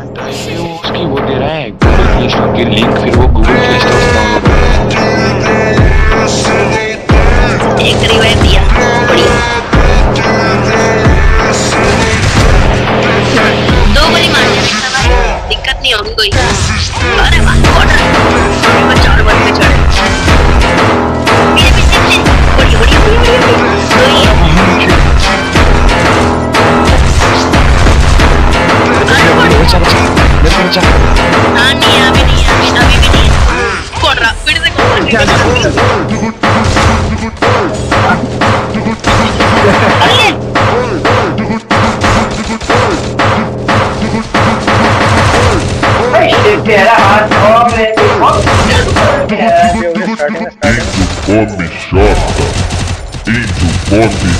उसकी वो दे रहा है गूगल प्ले स्टोर की लिंक फिर वो गूगल प्ले स्टोर एक दो गोली मार दिक्कत नहीं होगी कोई। अरे वाह barra. Cuídense con Jorge. Índio come come.